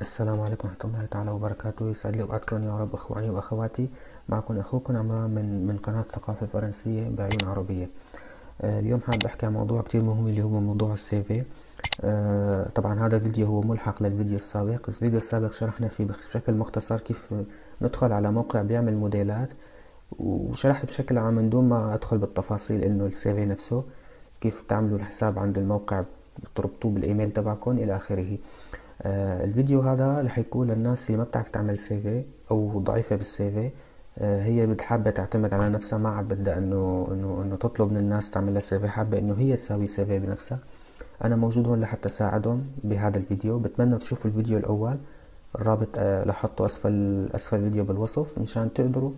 السلام عليكم ورحمة الله تعالى وبركاته. يسعد لي أوقاتكم يا رب إخواني وأخواتي. معكم أخوكم عمران من من قناة ثقافة فرنسية بعيون عربية. آه، اليوم حابب أحكي عن موضوع كتير مهم اللي هو موضوع السيفي آه، طبعا هذا الفيديو هو ملحق للفيديو السابق. الفيديو السابق شرحنا فيه بشكل مختصر كيف ندخل على موقع بيعمل موديلات وشرحت بشكل عام من دون ما أدخل بالتفاصيل إنه السيفي نفسه كيف تعملوا الحساب عند الموقع تربطوه بالإيميل تبعكم إلى آخره. الفيديو هذا رح يكون للناس اللي ما بتعرف تعمل CV أو ضعيفة بال CV آه هي بتحابة تعتمد على نفسها ما عاد بدها انه انه إنه تطلب من الناس تعمل لها CV حابة إنه هي تساوي CV بنفسها. أنا موجود هون لحتى أساعدهم بهذا الفيديو. بتمنى تشوفوا الفيديو الأول الرابط آه لحطه اسفل أسفل الفيديو بالوصف مشان تقدروا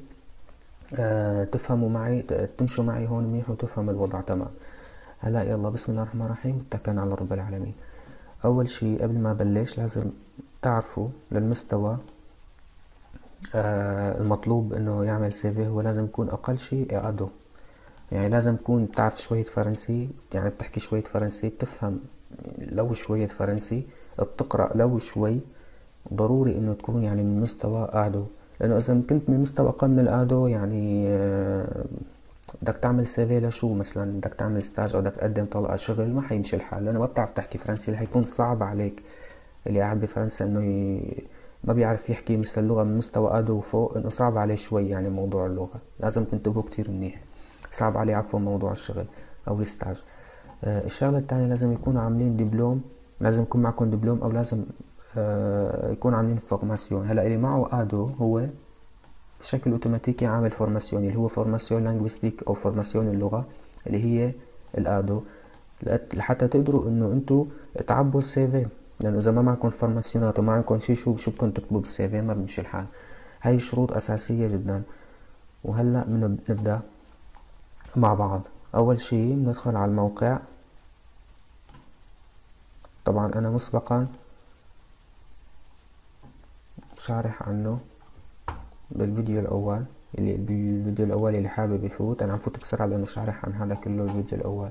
آه تفهموا معي تمشوا معي هون منيح وتفهم الوضع تمام. هلا يلا بسم الله الرحمن الرحيم. اتكلنا على رب العالمين. أول شي قبل ما بلش لازم تعرفوا للمستوى آه المطلوب إنه يعمل سيفي هو لازم يكون أقل شي ادو يعني لازم تكون بتعرف شوية فرنسي يعني بتحكي شوية فرنسي بتفهم لو شوية فرنسي بتقرأ لو شوي ضروري إنه تكون يعني من مستوى ادو لأنه إذا كنت من مستوى أقل من ال A2 يعني آه بدك تعمل CV لشو؟ مثلا بدك تعمل stage أو بدك تقدم طلب شغل ما حيمشي الحال لأنه ما بتعرف تحكي فرنسي اللي حيكون صعب عليك. اللي قاعد بفرنسا إنه ي... ما بيعرف يحكي مثل اللغة من مستوى A2 وفوق إنه صعب عليه شوي يعني موضوع اللغة. لازم تنتبهوا كتير منيح. صعب عليه عفوا موضوع الشغل أو ال stage. آه الشغلة التانية لازم يكونوا عاملين دبلوم لازم يكون معكم دبلوم أو لازم آه يكون عاملين formation. هلأ اللي معه A2 هو بشكل أوتوماتيكي عامل formation اللي هو formation linguistique أو formation اللغة اللي هي ال A2. لحتى تقدروا إنه انتو تعبوا ال CV لأنه إذا ما معكم formation ات وما عندكم شي شو شو بدكم تكتبوا بال CV ما بيمشي الحال. هاي شروط أساسية جدا. وهلأ بنبدأ مع بعض. أول شي بندخل على الموقع. طبعا أنا مسبقا. شارح عنه. بالفيديو الأول اللي بالفيديو الأول اللي حابب يفوت. أنا عم فوت بسرعة لأنه شارح عن هذا كله الفيديو الأول.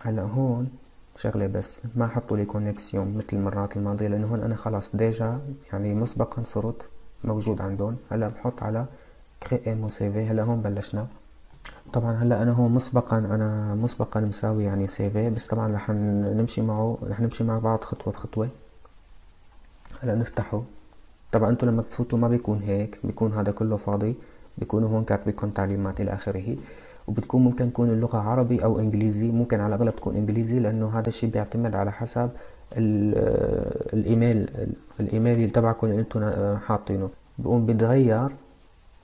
هلأ هون شغلة بس. ما حطوا لي connexion مثل المرات الماضية لأنه هون أنا خلاص déjà يعني مسبقا صرت موجود عندهم. هلأ بحط على كري مو سيفي هلأ هون بلشنا. طبعا هلأ أنا هون مسبقا أنا مسبقا مساوي يعني سيفي بس طبعا رح نمشي معه رح نمشي مع بعض خطوة بخطوة. هلا نفتحه. طبعا أنتم لما بتفوتوا ما بيكون هيك بيكون هذا كله فاضي. بيكونوا هون كاتبين تعليمات إلى آخره. وبتكون ممكن تكون اللغة عربي أو إنجليزي. ممكن على الأغلب تكون إنجليزي لأنه هذا الشيء بيعتمد على حسب الإيميل اللي تبعكم اللي أنتم حاطينه. بقوم بيتغير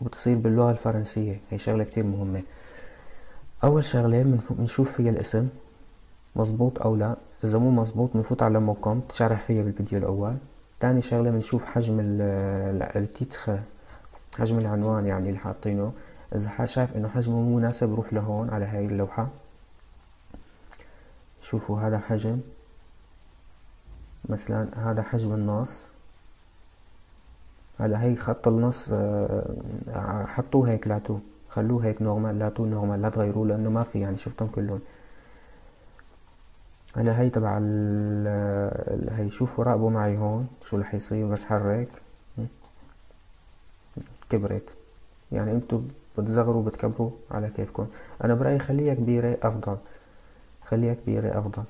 وبتصير باللغة الفرنسية. هي شغلة كتير مهمة. أول شغلة بنشوف فيها الاسم مزبوط أو لا. إذا مو مزبوط بنفوت على موكم تشرح فيها بالفيديو الأول. تاني شغلة بنشوف حجم التيتخ حجم العنوان يعني اللي حاطينه. إذا شايف إنه حجمه مو مناسب روح لهون على هاي اللوحة. شوفوا هذا حجم. مثلا هذا حجم النص. هلا هي خط النص حطوه هيك لاتو خلوه هيك normal لاتو normal لا تغيروه لأنه ما في يعني شفتهم كلهم. هلا هي تبع ال هي شوفوا راقبوا معي هون شو رح يصير بس حرك. كبرت. يعني أنتو بتصغروا بتكبروا على كيفكم. أنا برأيي خليها كبيرة أفضل. خليها كبيرة أفضل.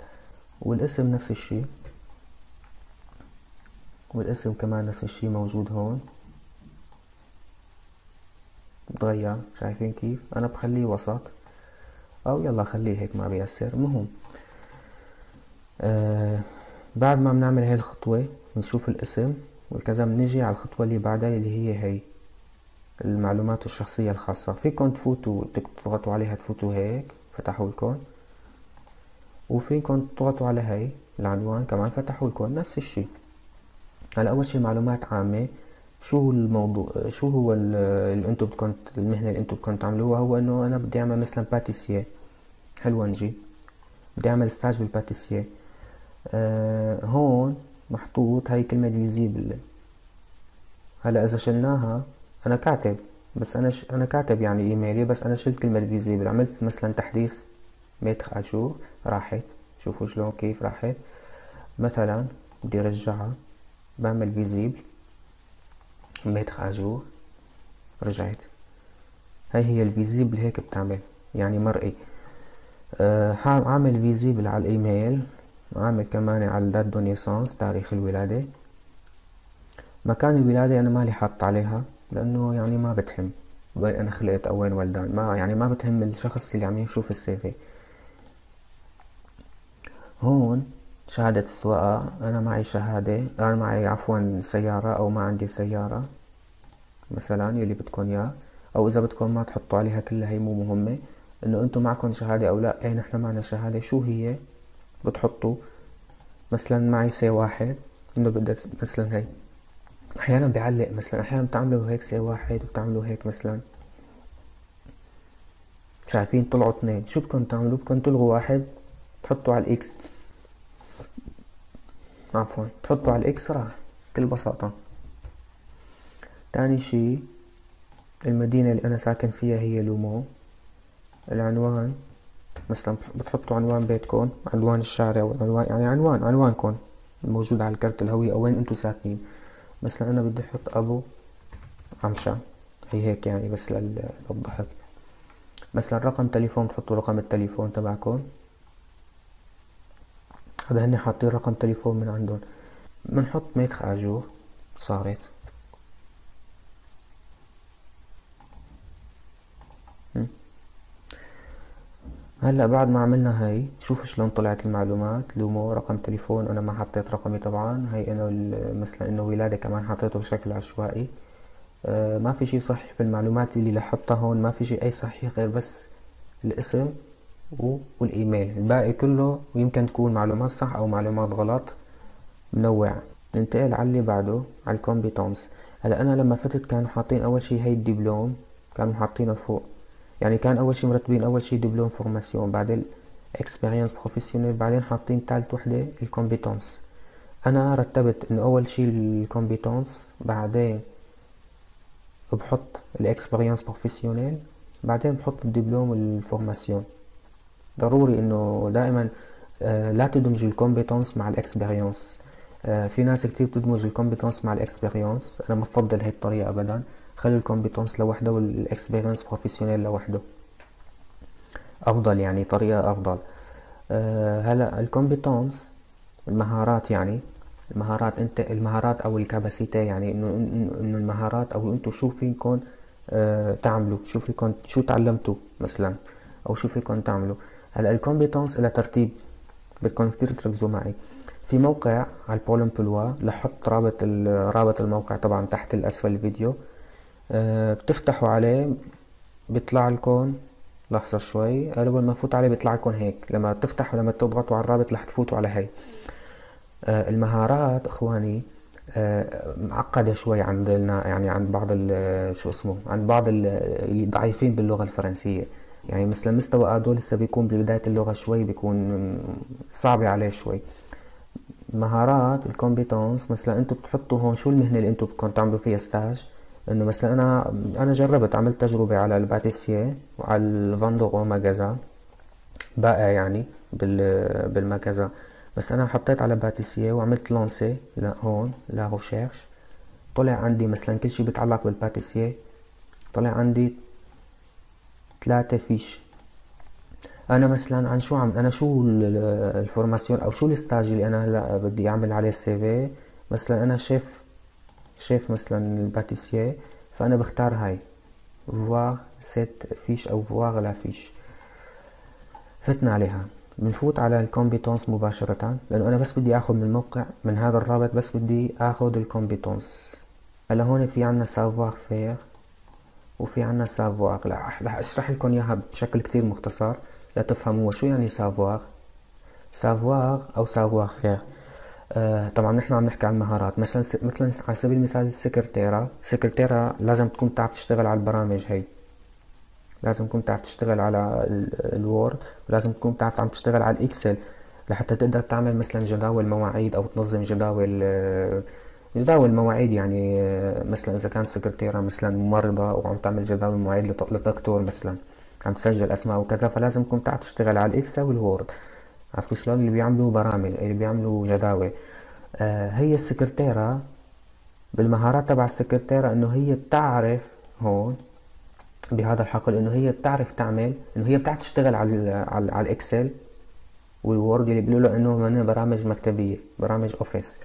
والاسم نفس الشي. والاسم كمان نفس الشي موجود هون. تغير. شايفين كيف؟ أنا بخليه وسط. أو يلا خليه هيك ما بيأثر. مهم. آه بعد ما بنعمل هاي الخطوة بنشوف الاسم وكذا بنجي على الخطوة اللي بعدها اللي هي هي المعلومات الشخصية الخاصة. فيكم تفوتوا تضغطوا عليها تفوتوا هيك فتحوا لكم وفيكم تضغطوا على هاي العنوان كمان فتحوا لكم نفس الشي هلا أول شي معلومات عامة شو هو الموضوع شو هو اللي أنتم بدكم المهنة اللي أنتم بدكم تعملوها؟ هو انه أنا بدي أعمل مثلا pâtissier. حلوانجي بدي أعمل stage بال pâtissier. آه هون محطوط هاي كلمة visible هلا إذا شلناها أنا كاتب بس أنا ش... أنا كاتب يعني إيميلي بس أنا شلت كلمة visible عملت مثلا تحديث mettre à jour راحت شوفوا شلون كيف راحت. مثلا بدي ارجعها بعمل visible mettre à jour رجعت. هاي هي ال visible هيك بتعمل يعني مرئي. أه عامل visible على الإيميل. عامل كمان على ال date de naissance تاريخ الولادة. مكان الولادة أنا مالي حاط عليها لأنه يعني ما بتهم. وين أنا خلقت أو وين ولدان ما يعني ما بتهم الشخص اللي عم يشوف السيفي هون شهادة السواقة أنا معي شهادة أنا معي عفوا سيارة أو ما عندي سيارة مثلا يلي بدكم إياه. أو إذا بدكم ما تحطوا عليها كلها هي مو مهمة. إنه أنتم معكم شهادة أو لا إيه نحن معنا شهادة. شو هي؟ بتحطوا مثلا معي C واحد بدي مثلا هي أحيانا بيعلق مثلا أحيانا بتعملوا هيك C واحد وبتعملوا هيك مثلا. شايفين؟ طلعوا اثنين. شو بدكم تعملوا؟ بدكم تلغوا واحد تحطوا على ال X. عفوا تحطوا على ال X راح بكل بساطة. تاني شي المدينة اللي أنا ساكن فيها هي Le Mans. العنوان مثلا بتحطوا عنوان بيتكم عنوان الشارع والعنوان يعني عنوان عنوانكم الموجود على الكرت الهوية أو وين انتو ساكنين. مثلا أنا بدي أحط أبو عمشا هي هيك يعني بس للضحك. مثلا رقم تليفون بتحطوا رقم التليفون تبعكم. هذا هني حاطين رقم تليفون من عندهم. بنحط ميتر اجور صارت. هلأ بعد ما عملنا هاي شوف شلون طلعت المعلومات Le Mans رقم تليفون أنا ما حطيت رقمي طبعا. هاي انه مثلا إنه ولادة كمان حطيته بشكل عشوائي. آه ما في شي صحيح بالمعلومات اللي لاحظتها هون ما في شي أي صحيح غير بس الاسم والإيميل. الباقي كله يمكن تكون معلومات صح أو معلومات غلط. منوع. ننتقل على اللي بعده على ال compétences هلأ أنا لما فتت كانوا حاطين أول شي هي الدبلوم كانوا حاطينه فوق. يعني كان أول شي مرتبين أول شي diplôme formation بعدين expérience professionnelle بعدين حاطين ثالث وحدة ال compétences أنا رتبت إنه أول شي ال compétences بعدين بحط ال expérience professionnelle بعدين بحط ال diplôme وال formation. ضروري إنه دائما آه، لا تدمج ال compétences مع ال expérience آه، في ناس كتير بتدمج ال compétences مع ال expérience أنا ما بفضل هاي الطريقة ابدا. خلي ال compétences لوحده وال expérience professionnelle لوحده. أفضل يعني طريقة أفضل. آه، هلا ال compétences المهارات يعني المهارات أنت المهارات أو ال capacité يعني إنه إنه المهارات أو أنتم شو فيكم تعملوا شو فيكم شو تعلمتوا مثلا أو شو فيكم تعملوا. هلا ال compétences لها ترتيب بدكم كتير تركزوا معي. في موقع على ال Pôle emploi لحط رابط رابط الموقع طبعا تحت الأسفل الفيديو. أه بتفتحوا عليه بيطلع لكم لحظة شوي. أول ما فوت عليه بيطلع لكم هيك. لما تفتحوا لما تضغطوا على الرابط رح تفوتوا على هي. أه المهارات إخواني أه معقدة شوي عندنا يعني عند بعض شو اسمه عند بعض اللي ضعيفين باللغة الفرنسية. يعني مثل مستوى ادو لسه بيكون ببداية اللغة شوي بيكون صعبة عليه شوي. مهارات ال compétences مثلا أنتم بتحطوا هون شو المهنة اللي أنتم بدكم تعملوا فيها stage؟ إنه مثلا أنا أنا جربت عملت تجربة على ال pâtissier وعلى ال vendeur en magasin بائع يعني بال بال magasin بس أنا حطيت على pâtissier وعملت lancer لهون la recherche طلع عندي مثلا كل شي بيتعلق بال pâtissier. طلع عندي ثلاثة fiches. أنا مثلا عن شو عم أنا شو ال formation أو شو ال stage اللي أنا هلأ بدي أعمل عليه CV؟ مثلا أنا chef chef مثلا ال pâtissier فأنا بختار هاي voir cette fiche أو voir la fiche. فتنا عليها. بنفوت على ال compétences مباشرة لأنه أنا بس بدي أخذ من الموقع من هذا الرابط بس بدي أخذ ال compétences. هلأ هون في عنا savoir-faire وفي عنا savoir رح أشرح لكم إياها بشكل كتير مختصر لتفهموا شو يعني savoir savoir أو savoir-faire؟ طبعا نحن عم نحكي عن المهارات مثلا مثلا على سبيل المثال السكرتيرة. السكرتيرة لازم تكون تعرف تشتغل على البرامج هي. لازم تكون تعرف تشتغل على ال Word. ولازم تكون تعرف عم تشتغل على ال Excel لحتى تقدر تعمل مثلا جداول مواعيد أو تنظم جداول آه جداول مواعيد يعني آه، مثلا إذا كان سكرتيرة مثلا ممرضة وعم تعمل جداول مواعيد لدكتور مثلا عم تسجل أسماء وكذا فلازم تكون تعرف تشتغل على الإكسل والوورد. عرفتوا شلون؟ اللي بيعملوا برامج اللي بيعملوا جداول. آه هي السكرتيرة بالمهارات تبع السكرتيرة إنه هي بتعرف هون بهذا الحقل إنه هي بتعرف تعمل إنه هي بتعرف تشتغل على على, على الإكسل وال Word اللي بيقولوا له انه من برامج مكتبية برامج Office.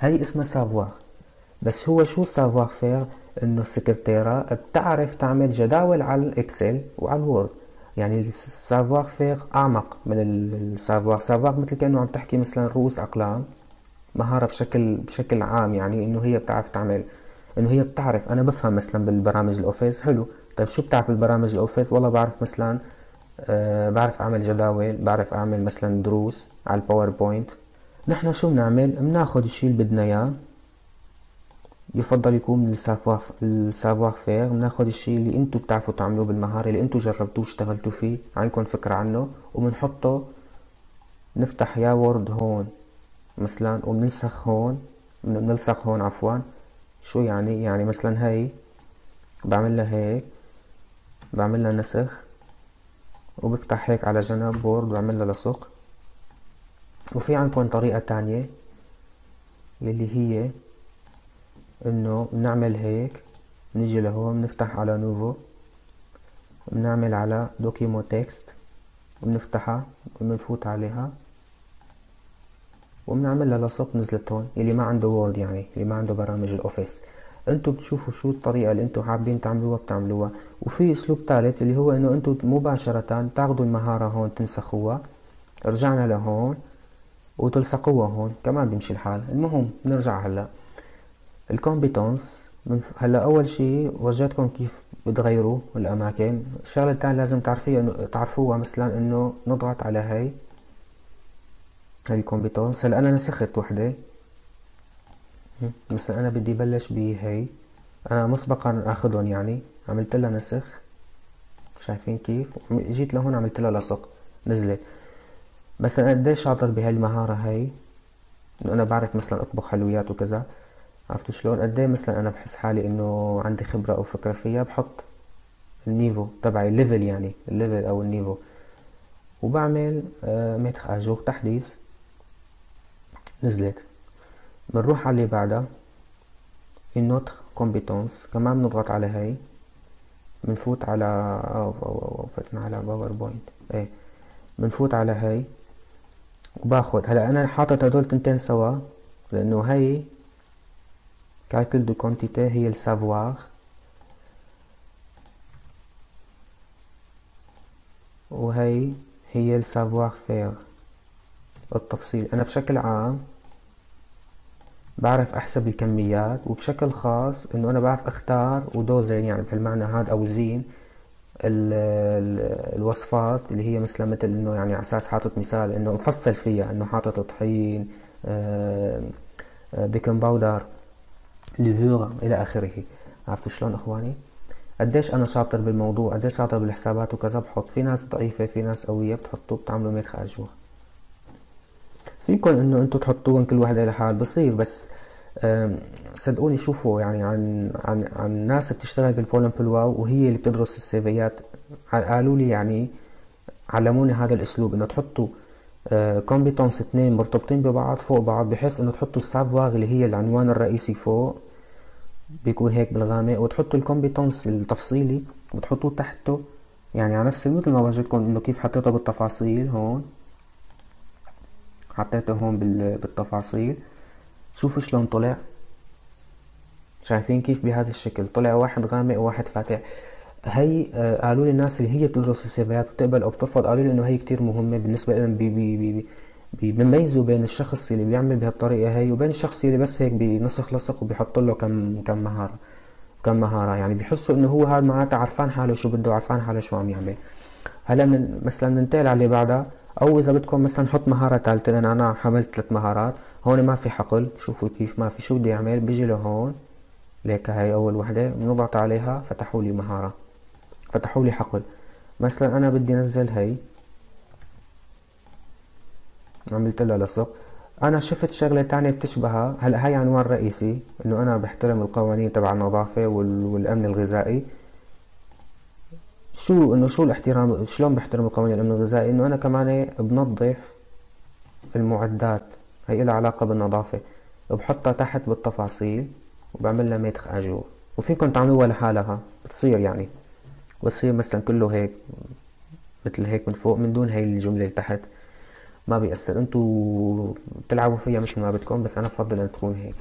هي اسمها savoir بس هو شو savoir-faire إنه السكرتيرة بتعرف تعمل جداول على ال Excel وعلى ال Word. يعني ال savoir-faire أعمق من ال savoir savoir مثل كأنه عم تحكي مثلا رؤوس أقلام مهارة بشكل بشكل عام يعني إنه هي بتعرف تعمل إنه هي بتعرف. أنا بفهم مثلا بالبرامج ال Office حلو. طيب شو بتعرف بالبرامج ال Office؟ والله بعرف مثلا أه بعرف أعمل جداول بعرف أعمل مثلا دروس على ال PowerPoint نحن شو بنعمل؟ بناخد الشي اللي بدنا إياه يفضل يكون ال savoir ال savoir-faire بناخد الشي اللي انتو بتعرفوا تعملوه بالمهارة اللي انتو جربتوه اشتغلتوا فيه عندكم فكرة عنه وبنحطه نفتح يا Word هون مثلا وبننسخ هون بنلصق هون عفوا. شو يعني؟ يعني مثلا هاي بعملها هيك بعملها نسخ وبفتح هيك على جنب ب Word وبعملها لصق. وفي عندكم طريقة تانية يلي هي إنه بنعمل هيك نيجي لهون بنفتح على nouveau بنعمل على document texte وبنفتحها وبنفوت عليها وبنعمل لها لصق نزلت هون اللي ما عنده Word يعني اللي ما عنده برامج ال Office انتو بتشوفوا شو الطريقة اللي انتو حابين تعملوها بتعملوها. وفي أسلوب ثالث اللي هو إنه انتو مباشرة تاخذوا المهارة هون تنسخوها رجعنا لهون وتلصقوها هون كمان بيمشي الحال المهم نرجع هلا. ال compétences هلا أول شي ورجيتكم كيف بتغيروا الأماكن. الشغله الثانية لازم تعرفيها تعرفوها مثلا إنه نضغط على هاي هاي ال compétences هلا أنا نسخت وحدة. مثلا أنا بدي بلش بهي أنا مسبقا اخذهم يعني. عملت لها نسخ. شايفين كيف؟ جيت لهون عملت لها لصق. نزلت. بس أنا قديش شاطر بهاي المهارة هاي؟ إنه أنا بعرف مثلا أطبخ حلويات وكذا. عرفتوا شلون؟ قديه مثلا أنا بحس حالي إنه عندي خبرة أو فكرة فيها بحط النيفو تبعي الليفل يعني الليفل أو النيفو. وبعمل آه mettre à jour تحديث نزلت. بنروح على اللي بعدها ال autres compétences كمان بنضغط على هاي بنفوت على أو أو أو فتنا على PowerPoint. إيه بنفوت على هاي. وباخد. هلأ أنا حاطط هدول تنتين سوا لأنه هاي calcul de quantités هي ال savoir وهي هي ال savoir-faire التفصيل أنا بشكل عام بعرف أحسب الكميات وبشكل خاص إنه أنا بعرف أختار ودوزين يعني بهالمعنى هذا أو زين ال ال الوصفات اللي هي مثل مثل إنه يعني على أساس حاطط مثال إنه مفصل فيها إنه حاطط طحين آه، آه، baking powder. levure إلى آخره. عرفتوا شلون إخواني؟ قديش أنا شاطر بالموضوع قديش شاطر بالحسابات وكذا بحط في ناس ضعيفة في ناس قوية بتحطوا بتعملوا mettre à jour فيكم إنه أنتم تحطوهم كل وحدة لحال بصير بس صدقوني شوفوا يعني عن عن عن ناس بتشتغل بال Pôle emploi وهي اللي بتدرس السيفيات. قالوا لي يعني علموني هذا الأسلوب إنه تحطوا compétences آه، اثنين مرتبطين ببعض فوق بعض بحيث إنه تحطوا ال savoir اللي هي العنوان الرئيسي فوق بيكون هيك بالغامق وتحطوا ال compétences التفصيلي وتحطوه تحته. يعني على نفس مثل ما ورجيتكم إنه كيف حطيته بالتفاصيل هون. حطيته هون بالتفاصيل. شوفوا شلون طلع. شايفين كيف بهذا الشكل. طلع واحد غامق وواحد فاتح. هي آه قالوا لي الناس اللي هي بتدرس السيفيات بتقبل أو بترفض قالوا لي إنه هي كتير مهمة بالنسبة لهم. بي بي بي بي بيميزوا بين الشخص اللي بيعمل بهالطريقة هي وبين الشخص اللي بس هيك بنسخ لصق وبيحط له كم كم مهارة. كم مهارة. يعني بيحسوا إنه هو هذا معناته عرفان حاله شو بده عرفان حاله شو عم يعمل. هلا من مثلا ننتقل على اللي بعدها. أو إذا بدكم مثلا نحط مهارة ثالثة لأن أنا حملت ثلاث مهارات. هون ما في حقل. شوفوا كيف ما في. شو بدي أعمل؟ بيجي لهون ليك هاي أول وحدة. بنضغط عليها. فتحوا لي مهارة. فتحوا لي حقل. مثلا أنا بدي أنزل هي عملت لها لصق أنا شفت شغلة تانية بتشبهها. هلأ هاي عنوان رئيسي إنه أنا بحترم القوانين تبع النظافة والأمن الغذائي. شو إنه شو الاحترام شلون بحترم القوانين الامن الغذائي؟ إنه أنا كمان بنظف المعدات. هي لها علاقة بالنظافة. بحطها تحت بالتفاصيل وبعمل لها ميتخ آجور. وفيكم تعملوها لحالها. بتصير يعني. بتصير مثلا كله هيك مثل هيك من فوق من دون هاي الجملة اللي تحت. ما بيأثر. انتو بتلعبوا فيها مثل ما بدكم بس أنا بفضل أن تكون هيك.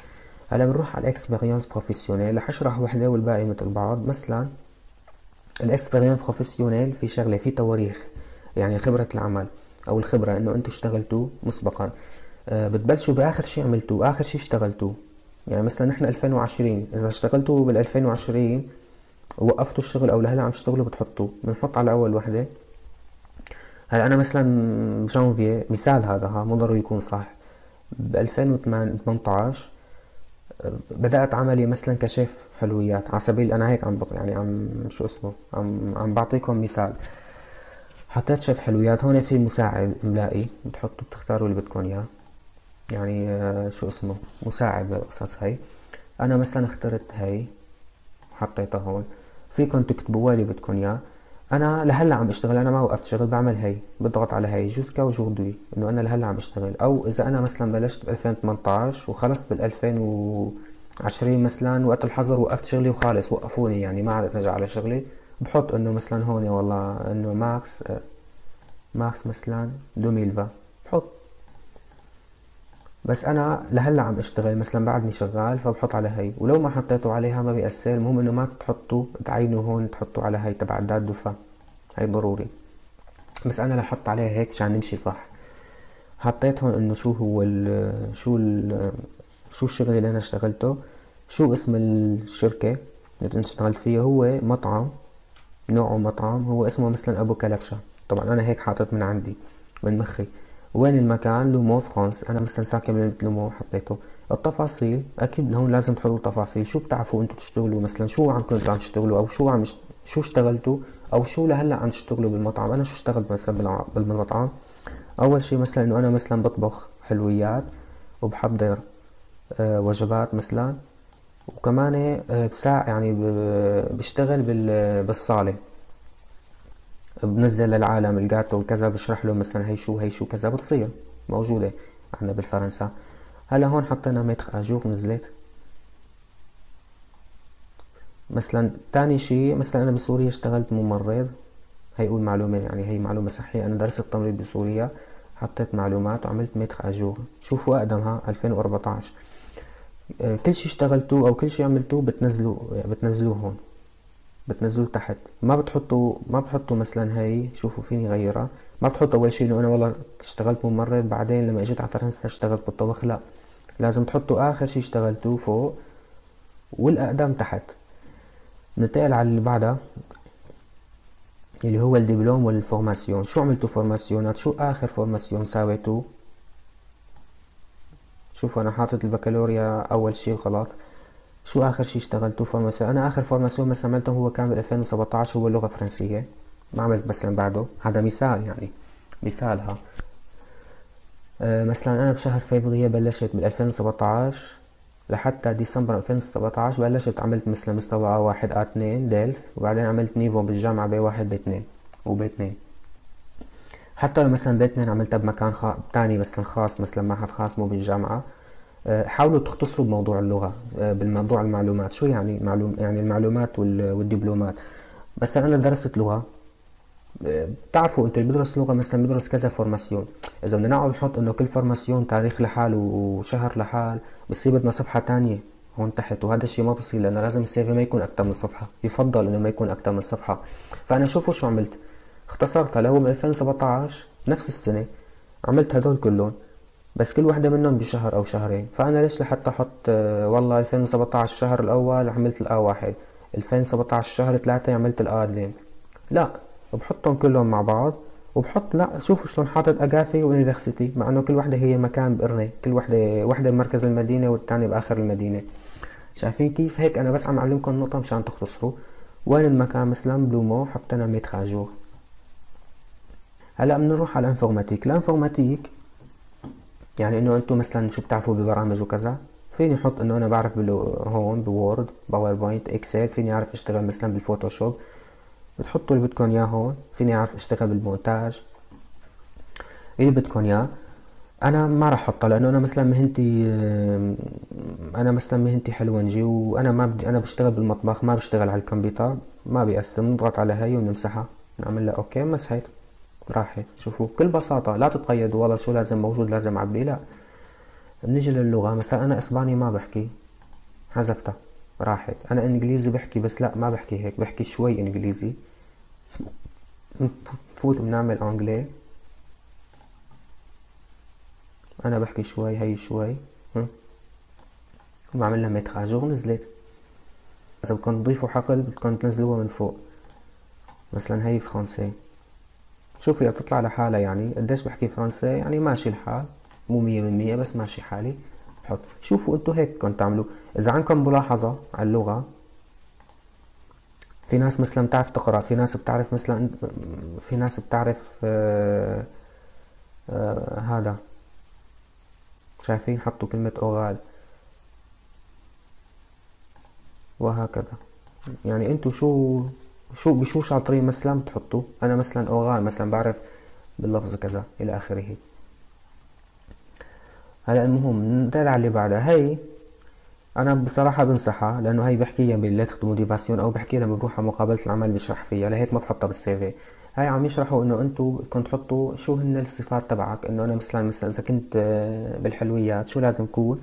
هلا بنروح على ال expérience professionnelle رح أشرح وحدة والباقي مثل بعض. مثلا ال expérience professionnelle في شغلة في تواريخ يعني خبرة العمل أو الخبرة إنه أنتم اشتغلتوا مسبقا. أه بتبلشوا بآخر شيء عملتوه آخر شيء اشتغلتوه. يعني مثلا نحن 2020 إذا اشتغلتوا بال 2020 وقفتوا الشغل أو لهلا عم تشتغلوا بتحطوه. بنحط على اول وحدة. هلا أنا مثلا بجانفي مثال هذا ها مو ضروري يكون صح. ب 2018 بدأت عملي مثلا كشيف حلويات. على سبيل أنا هيك عم يعني عم شو اسمه عم عم بعطيكم مثال. حطيت شيف حلويات هون في مساعد املائي بتحطوا بتختاروا اللي بدكم إياه. يعني آه، شو اسمه مساعد بالقصص هاي أنا مثلا اخترت هاي حطيتها هون. فيكم تكتبوا اللي بدكم إياه. أنا لهلا عم اشتغل أنا ما وقفت شغل بعمل هي بضغط على هي jusqu'à aujourd'hui إنه أنا لهلا عم اشتغل أو إذا أنا مثلا بلشت ب 2018 وخلصت بال 2020 مثلا وقت الحظر وقفت شغلي وخالص وقفوني يعني ما عدت ارجع على شغلي. بحط إنه مثلا هون والله إنه mars mars مثلا 2020 بحط. بس أنا لهلا عم أشتغل مثلا بعدني شغال فبحط على هي ولو ما حطيته عليها ما بيأثر. المهم إنه ما تحطوا تعينوا هون تحطوا على هي تبع date de fin هي ضروري. بس أنا لحط عليها هيك عشان نمشي صح. حطيت هون إنه شو هو ال شو ال شو الشغل اللي أنا اشتغلته. شو اسم الشركة اللي اشتغلت فيها؟ هو مطعم نوعه مطعم. هو اسمه مثلا أبو كلبشة. طبعا أنا هيك حاطط من عندي من مخي. وين المكان؟ لومو فرانس. أنا مثلا ساكن بمدينة لومو حطيته. التفاصيل أكيد هون لازم تحطوا تفاصيل شو بتعرفوا أنتم تشتغلوا مثلا شو عم كنتوا عم تشتغلوا؟ أو شو عم شو اشتغلتوا؟ أو شو لهلأ عم تشتغلوا بالمطعم؟ أنا شو اشتغلت مثلا بالمطعم؟ أول شي مثلا إنه أنا مثلا بطبخ حلويات وبحضر أه وجبات مثلا. وكمان أه بساع يعني بشتغل بالصالة. بنزل للعالم الجاتو وكذا بشرح له مثلا هي شو هي شو كذا بتصير موجودة عندنا بالفرنسا. هلا هون حطينا متر اجور نزلت. مثلا تاني شي مثلا أنا بسوريا اشتغلت ممرض. هي قول معلومة يعني هي معلومة صحية. أنا درست التمريض بسوريا حطيت معلومات وعملت متر اجور شوفوا اقدمها 2014 آه، كل شي اشتغلتوه أو كل شي عملتوه بتنزلوه بتنزلوه هون. بتنزلوه تحت. ما بتحطوا ما بتحطوا مثلا هي شوفوا فيني غيرها. ما بتحطوا أول شي إنه أنا والله اشتغلت ممرض بعدين لما إجيت على فرنسا اشتغلت بالطبخ. لا لازم تحطوا آخر شي اشتغلتوه فوق والاقدم تحت. ننتقل على اللي بعدها اللي هو ال diplôme وال formation. شو عملتوا formation ات؟ شو آخر formation ساويتوه؟ شوفوا أنا حاطط البكالوريا أول شي غلط شو آخر شي اشتغلتوا formation أنا آخر formation مثلا عملته هو كان بال 2017 هو اللغة الفرنسيه ما عملت مثلا بعده. هذا مثال يعني مثال ها أه مثلا أنا بشهر فيفرية بلشت بال 2017 لحتى ديسمبر 2017 بلشت عملت مثلا مستوى A واحد A اثنين ديلف. وبعدين عملت نيفو بالجامعة ب واحد ب اثنين وب اثنين. حتى لو مثلا ب اثنين عملتها بمكان خا... تاني مثلا خاص مثلا معهد خاص مو بالجامعة. آه، حاولوا تختصروا بموضوع اللغة آه، بالموضوع المعلومات. شو يعني معلوم يعني المعلومات والدبلومات؟ مثلا أنا درست لغة آه، بتعرفوا أنت اللي بيدرس لغة مثلا بيدرس كذا formation. إذا بدنا نقعد نحط إنه كل formation تاريخ لحال وشهر لحال بصير بدنا صفحة تانية هون تحت. وهذا الشيء ما بصير لأنه لازم ال CV ما يكون أكتر من صفحة. يفضل إنه ما يكون أكتر من صفحة. فأنا شوفوا شو عملت. اختصرتها لو من 2017 نفس السنة عملت هدول كلهم. بس كل وحدة منهم بشهر أو شهرين. فأنا ليش لحتى أحط آه، والله 2017 الشهر الأول عملت ال A واحد. 2017 شهر ثلاثة عملت ال A اثنين لا بحطهم كلهم مع بعض وبحط لا شوفوا شلون حاطط أقافي و université مع إنه كل وحدة هي مكان بقرنة كل وحدة وحدة بمركز المدينة والتانية بآخر المدينة. شايفين كيف؟ هيك أنا بس عم أعلمكم نقطة مشان تختصروا. وين المكان؟ مثلا بلومو حطينا mettre à jour. هلأ بنروح على ال informatique. ال informatique يعني إنه أنتم مثلا شو بتعرفوا ببرامج وكذا؟ فيني أحط إنه أنا بعرف هون ب Word PowerPoint Excel فيني أعرف أشتغل مثلا بال Photoshop. بتحطوا اللي بدكم اياه هون فيني أعرف أشتغل بالمونتاج. اللي بدكم اياه أنا ما راح أحطها لأنه أنا مثلا مهنتي أنا مثلا مهنتي حلوانجي وأنا ما بدي أنا بشتغل بالمطبخ ما بشتغل على الكمبيوتر ما بيأثر نضغط على هاي ونمسحها. نعمل لها أوكي مسحت راحت شوفوا بكل بساطة لا تتقيدوا والله شو لازم موجود لازم عبي. لا. بنيجي للغة مثلا أنا إسباني ما بحكي. حذفتها راحت أنا إنجليزي بحكي بس لا ما بحكي هيك بحكي شوي إنجليزي. نفوت بنعمل إنجلي. أنا بحكي شوي هي شوي. بعمل لها متراج ونزلت إذا بدكم تضيفوا حقل بدكم تنزلوها من فوق. مثلا هي فرنسي. شوفي بتطلع لحالها يعني قديش بحكي فرنسي يعني ماشي الحال. مو مية من مية بس ماشي حالي. حط. شوفوا انتو هيك كنت تعملوا. إذا عندكم ملاحظة على اللغة في ناس مثلا بتعرف تقرأ في ناس بتعرف مثلا في ناس بتعرف آه آه هذا. شايفين؟ حطوا كلمة أوغال. وهكذا. يعني انتو شو شو بشو شاطرين مثلا بتحطوا أنا مثلا اوغال مثلا بعرف باللفظ كذا إلى آخره. هلا المهم ننتقل على اللي بعدها هي أنا بصراحة بنصحها لأنه هي بحكيها بال lettre motivation أو بحكي لما بروح على مقابلة العمل بشرح فيها لهيك ما بحطها بال CV هاي عم يشرحوا إنه أنتم بدكم تحطوا شو هن الصفات تبعك إنه أنا مثلا مثلا إذا كنت آه، بالحلويات شو لازم كون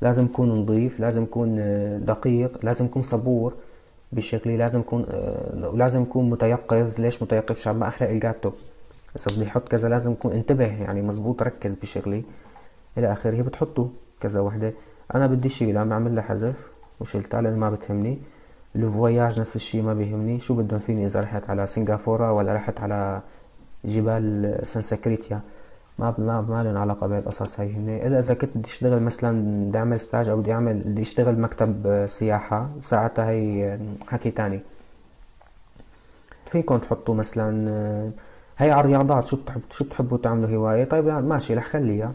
لازم كون نظيف لازم كون آه، دقيق لازم كون صبور. بشغلي لازم كون آه، لازم كون متيقظ. ليش متيقظ؟ عشان ما أحرق الجاتو إذا بدي أحط كذا لازم كون انتبه يعني مزبوط ركز بشغلي إلى آخره. بتحطوا كذا وحدة. أنا بدي شيلها بعمل لها حذف وشلتها لأن ما بتهمني. le voyage نفس الشي ما بيهمني. شو بدهم فيني إذا رحت على سنغافورة ولا رحت على جبال سانسكريتيا؟ ما ما ما لهم علاقة بالقصص هاي هن. إلا إذا كنت بدي أشتغل مثلا بدي أعمل stage أو بدي اعمل بدي أشتغل مكتب سياحة ساعتها هي حكي تاني. فيكم تحطوا مثلا هي على الرياضات شو بتحب شو بتحبوا تعملوا هواية؟ طيب ماشي رح خليها.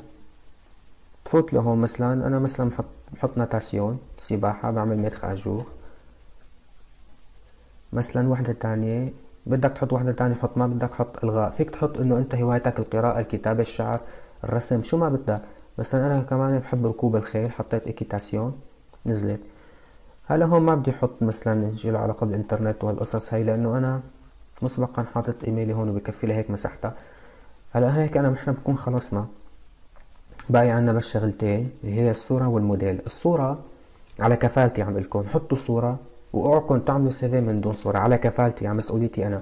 بفوت لهون مثلا أنا مثلا بحط بحط natation سباحة بعمل mettre à jour مثلا وحدة تانية بدك تحط وحدة تانية حط ما بدك حط الغاء. فيك تحط إنه أنت هوايتك القراءة الكتابة الشعر الرسم شو ما بدك. مثلا أنا كمان بحب ركوب الخيل حطيت équitation نزلت. هلا هون ما بدي أحط مثلا شيء له علاقة بالإنترنت وهالقصص هاي لأنه أنا مسبقا حاطط إيميلي هون وبكفي لهيك مسحتها هلا هيك أنا نحن بكون خلصنا. باقي عنا بس شغلتين اللي هي الصورة والموديل. الصورة على كفالتي عم لكم. حطوا صورة واوعكم تعملوا CV من دون صورة. على كفالتي على مسؤوليتي أنا.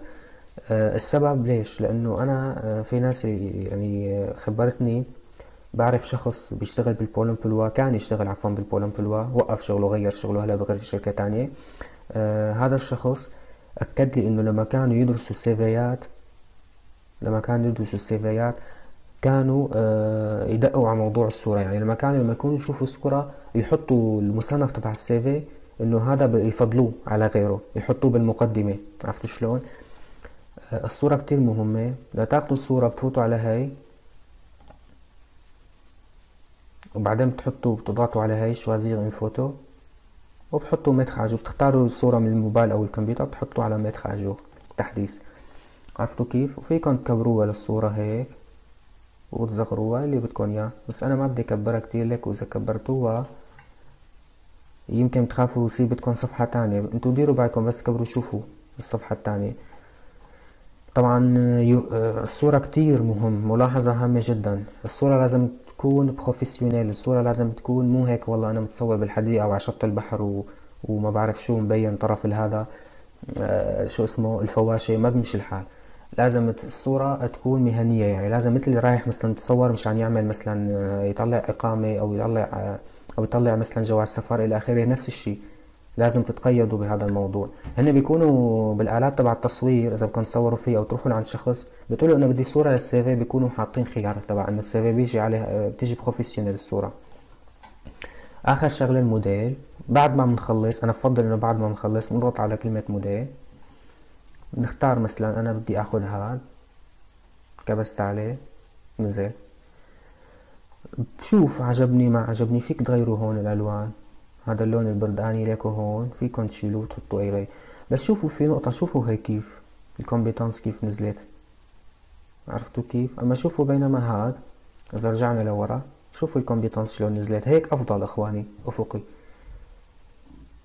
أه السبب ليش؟ لأنه أنا أه في ناس يعني خبرتني. بعرف شخص بيشتغل بال Pôle emploi كان يشتغل عفوا بال Pôle emploi وقف شغله غير شغله هلا بقرر شركة تانية. أه هذا الشخص أكد لي إنه لما كانوا يدرسوا سيفيات لما كانوا يدرسوا السيفيات كانوا آه، يدقوا على موضوع الصورة. يعني لما كانوا لما يكونوا يشوفوا الصورة يحطوا المصنف تبع ال CV إنه هذا يفضلوه على غيره يحطوه بالمقدمة عرفتوا شلون؟ آه، الصورة كتير مهمة. لتاخدوا الصورة بتفوتوا على هاي وبعدين بتحطوا بتضغطوا على هاي choisir une photo وبحطوا متر بتختاروا الصورة من الموبايل أو الكمبيوتر بتحطوا على متر تحديث. عرفتوا كيف؟ وفيكم تكبروها للصورة هيك وتصغروها اللي بدكم إياه. بس أنا ما بدي أكبرها كتير لك وإذا كبرتوها يمكن تخافوا يصير بدكم صفحة تانية. انتو ديروا بالكم بس كبروا شوفوا الصفحة التانية. طبعا الصورة كتير مهم ملاحظة هامة جدا. الصورة لازم تكون بروفيسيونيل الصورة لازم تكون مو هيك والله أنا متصور بالحديقة أو على شط البحر و... وما بعرف شو مبين طرف هذا آه شو اسمه الفواشة ما بمشي الحال. لازم الصورة تكون مهنية يعني لازم مثل اللي رايح مثلا تصور مشان يعمل مثلا آه، يطلع إقامة أو يطلع آه، أو يطلع مثلا جواز سفر إلى آخره نفس الشيء. لازم تتقيدوا بهذا الموضوع. هن بيكونوا بالآلات تبع التصوير إذا بدكم تصوروا فيه أو تروحوا لعند شخص بتقولوا إنه بدي صورة لل CV بيكونوا حاطين خيار تبع إنه ال CV بيجي عليه آه، بتيجي professionnelle الصورة. آخر شغلة الموديل. بعد ما بنخلص أنا بفضل إنه بعد ما بنخلص نضغط على كلمة موديل. نختار مثلا أنا بدي آخذ هاد كبست عليه نزل. بشوف عجبني ما عجبني. فيك تغيروا هون الألوان. هذا اللون البردقاني ليكو هون. فيكم تشيلوه وتحطوا اي غير. بس شوفوا في نقطة شوفوا هي كيف ال compétences كيف نزلت. عرفتوا كيف؟ أما شوفوا بينما هاد إذا رجعنا لورا شوفوا ال compétences شلون نزلت. هيك أفضل إخواني أفقي.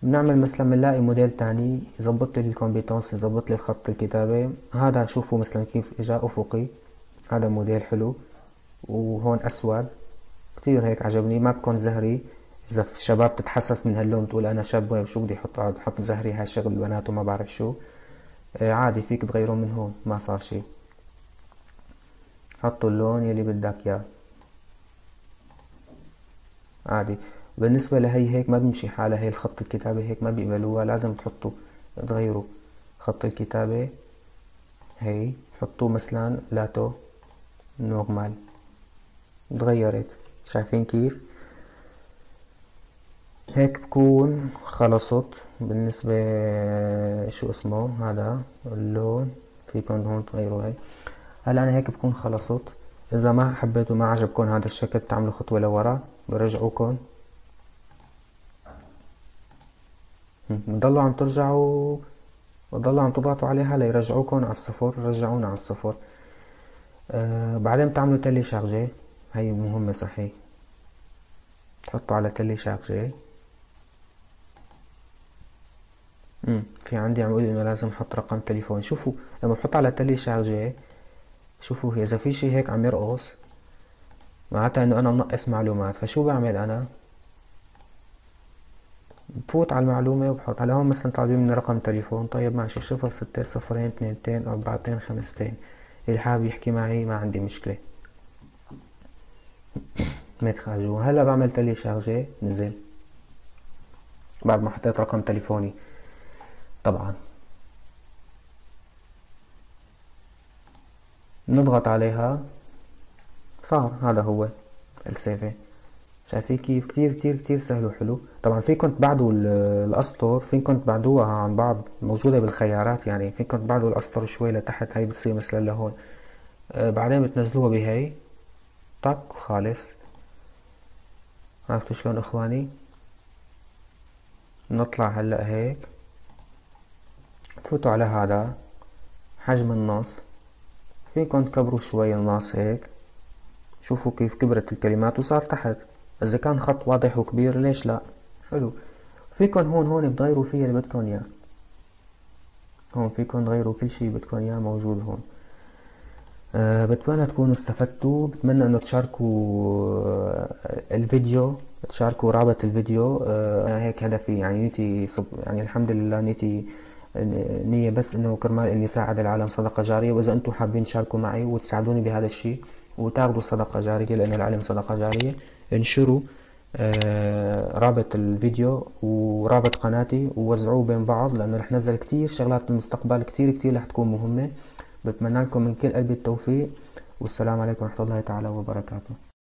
بنعمل مثلا بنلاقي موديل تاني يظبط لي ال compétences يظبط لي خط الكتابة. هذا شوفوا مثلا كيف إجا أفقي. هذا موديل حلو. وهون أسود. كتير هيك عجبني. ما بكون زهري. إذا في شباب تتحسس من هاللون تقول أنا شاب شو بدي أحط أحط زهري؟ هاي شغل البنات وما بعرف شو. آه، عادي فيك تغيره من هون. ما صار شي. حطوا اللون يلي بدك إياه. عادي. بالنسبة لهي هيك ما بيمشي حالها. هي الخط الكتابة هيك ما بيقبلوها. لازم تحطوا تغيروا. خط الكتابة هي. حطوه مثلا لاتو نورمال. تغيرت. شايفين كيف؟ هيك بكون خلصت بالنسبة شو اسمه هذا اللون فيكن هون تغيروا هاي. هلا أنا هيك بكون خلصت. إذا ما حبيتوا ما عجبكم هذا الشكل تعملوا خطوة لورا برجعوكم بضلوا عم ترجعوا بضلوا عم تضغطوا عليها ليرجعوكم على الصفر رجعونا على الصفر. آه بعدين بتعملوا تلي شارجي هي مهمة صحيح. تحطوا على تلي شارجي امم في عندي عم إنه لازم أحط رقم تليفون. شوفوا لما بحط على تلي شارجي شوفوا إذا في شي هيك عم يرقص معناتها إنه أنا منقص معلومات. فشو بعمل أنا؟ بفوت على المعلومة وبحط على هون مثلا طالبين مني رقم تليفون. طيب ماشي صفر ستة صفرين اثنينتين أربعتين خمستين. اللي حابب يحكي معي ما عندي مشكلة. متخاجو هلا بعمل تلي شارجي نزل. بعد ما حطيت رقم تليفوني. طبعا. نضغط عليها. صار هذا هو السيفي شايفين كيف؟ كتير كتير كتير سهل وحلو. طبعا فيكم تبعدوا الأسطر؟ فيكم تبعدوها عن بعض؟ موجودة بالخيارات يعني. فيكم تبعدوا الأسطر شوي لتحت؟ هاي بتصير مثل لهون. آه بعدين بتنزلوها بهي. طق خالص. عرفتوا شلون إخواني؟ نطلع هلأ هيك. تفوتوا على هذا حجم النص. فيكم تكبروا شوي النص هيك. شوفوا كيف كبرت الكلمات وصار تحت. إذا كان خط واضح وكبير ليش لا؟ حلو. فيكن هون هون تغيروا فيه اللي بدكن إياه. هون فيكن تغيروا كل شي بدكن إياه موجود هون. أه بتمنى تكونوا استفدتوا. بتمنى إنه تشاركوا أه الفيديو تشاركوا رابط الفيديو. أه هيك هدفي يعني نيتي صب يعني الحمد لله نيتي نية بس إنه كرمال إني ساعد العالم صدقة جارية. وإذا أنتم حابين تشاركوا معي وتساعدوني بهذا الشيء وتاخذوا صدقة جارية لأن العلم صدقة جارية انشروا آه رابط الفيديو ورابط قناتي ووزعوه بين بعض لأنه رح نزل كتير شغلات بالمستقبل كتير كتير رح تكون مهمة. بتمنى لكم من كل قلبي التوفيق والسلام عليكم ورحمة الله تعالى وبركاته.